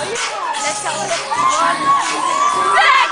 小小的，小小的，小小，